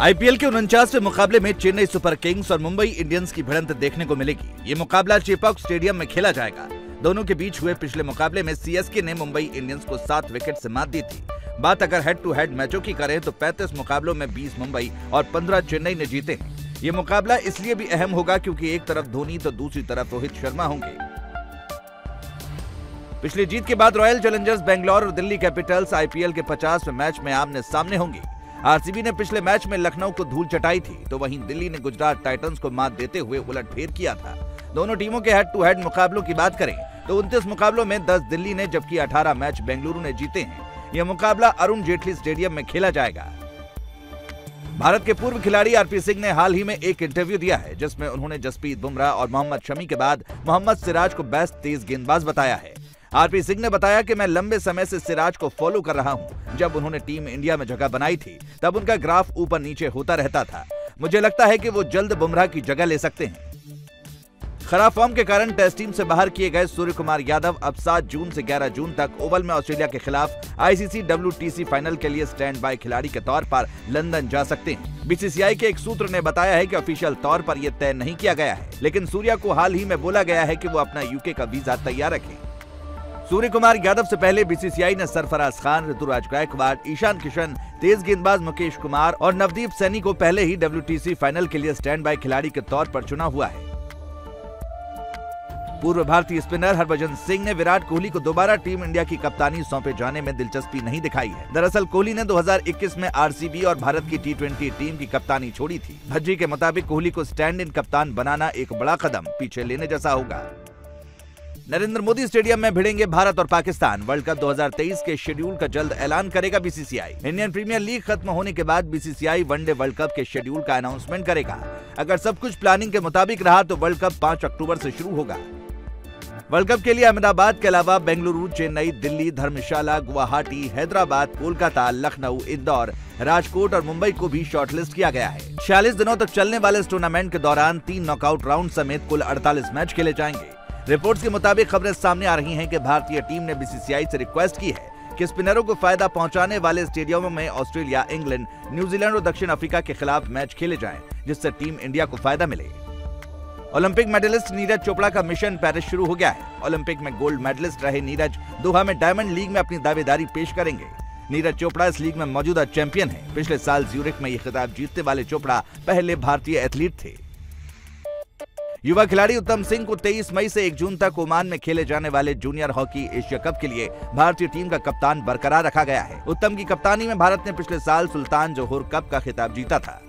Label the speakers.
Speaker 1: IPL के उनचासवें मुकाबले में चेन्नई सुपर किंग्स और मुंबई इंडियंस की भिड़ंत देखने को मिलेगी। ये मुकाबला चेपॉक स्टेडियम में खेला जाएगा। दोनों के बीच हुए पिछले मुकाबले में सीएसके ने मुंबई इंडियंस को सात विकेट से मात दी थी। बात अगर हेड टू हेड मैचों की करें तो 35 मुकाबलों में 20 मुंबई और 15 चेन्नई ने जीते हैं। ये मुकाबला इसलिए भी अहम होगा क्योंकि एक तरफ़ धोनी तो दूसरी तरफ़ रोहित शर्मा होंगे। पिछली जीत के बाद रॉयल चैलेंजर्स बेंगलोर और दिल्ली कैपिटल्स आईपीएल के 50वें मैच में आमने सामने होंगे। आरसीबी ने पिछले मैच में लखनऊ को धूल चटाई थी तो वहीं दिल्ली ने गुजरात टाइटंस को मात देते हुए उलटफेर किया था। दोनों टीमों के हेड टू हेड मुकाबलों की बात करें तो उनतीस मुकाबलों में 10 दिल्ली ने, जबकि 18 मैच बेंगलुरु ने जीते हैं। यह मुकाबला अरुण जेटली स्टेडियम में खेला जाएगा। भारत के पूर्व खिलाड़ी आरपी सिंह ने हाल ही में एक इंटरव्यू दिया है, जिसमें उन्होंने जसप्रीत बुमराह और मोहम्मद शमी के बाद मोहम्मद सिराज को बेस्ट तेज गेंदबाज बताया है। आरपी सिंह ने बताया कि मैं लंबे समय से सिराज को फॉलो कर रहा हूँ। जब उन्होंने टीम इंडिया में जगह बनाई थी, तब उनका ग्राफ ऊपर नीचे होता रहता था। मुझे लगता है कि वो जल्द बुमराह की जगह ले सकते हैं। खराब फॉर्म के कारण टेस्ट टीम से बाहर किए गए सूर्य कुमार यादव अब 7 जून से 11 जून तक ओवल में ऑस्ट्रेलिया के खिलाफ आईसीसी डब्ल्यूटीसी फाइनल के लिए स्टैंड बाय खिलाड़ी के तौर पर लंदन जा सकते हैं। बीसीसीआई के एक सूत्र ने बताया है कि ऑफिशियल तौर पर यह तय नहीं किया गया है, लेकिन सूर्या को हाल ही में बोला गया है कि वो अपना यूके का वीज़ा तैयार रखें। सूर्य कुमार यादव से पहले बीसीसीआई ने सरफराज खान, ऋतुराज गायकवाड़, ईशान किशन, तेज गेंदबाज मुकेश कुमार और नवदीप सैनी को पहले ही डब्ल्यूटीसी फाइनल के लिए स्टैंड बाय खिलाड़ी के तौर पर चुना हुआ है। पूर्व भारतीय स्पिनर हरभजन सिंह ने विराट कोहली को दोबारा टीम इंडिया की कप्तानी सौंपे जाने में दिलचस्पी नहीं दिखाई है। दरअसल कोहली ने 2021 में आरसीबी और भारत की टी टीम की कप्तानी छोड़ी थी। भज्जी के मुताबिक कोहली को स्टैंड इन कप्तान बनाना एक बड़ा कदम पीछे लेने जैसा होगा। नरेंद्र मोदी स्टेडियम में भिड़ेंगे भारत और पाकिस्तान। वर्ल्ड कप 2023 के शेड्यूल का जल्द ऐलान करेगा बीसीसीआई इंडियन प्रीमियर लीग खत्म होने के बाद BCCI one day world cup के शेड्यूल का अनाउंसमेंट करेगा। अगर सब कुछ प्लानिंग के मुताबिक रहा तो वर्ल्ड कप पाँच अक्टूबर ऐसी शुरू होगा। वर्ल्ड कप के लिए अहमदाबाद के अलावा बेंगलुरु, चेन्नई, दिल्ली, धर्मशाला, गुवाहाटी, हैदराबाद, कोलकाता, लखनऊ, इंदौर, राजकोट और मुंबई को भी शॉर्टलिस्ट किया गया है। छियालीस दिनों तक चलने वाले इस टूर्नामेंट के दौरान तीन नॉकआउट राउंड समेत कुल 48 मैच खेले जाएँगे। रिपोर्ट्स के मुताबिक खबरें सामने आ रही हैं कि भारतीय टीम ने बीसीसीआई से रिक्वेस्ट की है कि स्पिनरों को फ़ायदा पहुँचाने वाले स्टेडियमों में ऑस्ट्रेलिया, इंग्लैंड, न्यूजीलैंड और दक्षिण अफ्रीका के खिलाफ मैच खेले जाएँ, जिससे टीम इंडिया को फ़ायदा मिले। ओलंपिक मेडलिस्ट नीरज चोपड़ा का मिशन पेरिस शुरू हो गया है। ओलंपिक में गोल्ड मेडलिस्ट रहे नीरज दोहा में डायमंड लीग में अपनी दावेदारी पेश करेंगे। नीरज चोपड़ा इस लीग में मौजूदा चैंपियन है। पिछले साल ज्यूरिक में ये खिताब जीतने वाले चोपड़ा पहले भारतीय एथलीट थे। युवा खिलाड़ी उत्तम सिंह को 23 मई से 1 जून तक ओमान में खेले जाने वाले जूनियर हॉकी एशिया कप के लिए भारतीय टीम का कप्तान बरकरार रखा गया है। उत्तम की कप्तानी में भारत ने पिछले साल सुल्तान जोहर कप का खिताब जीता था।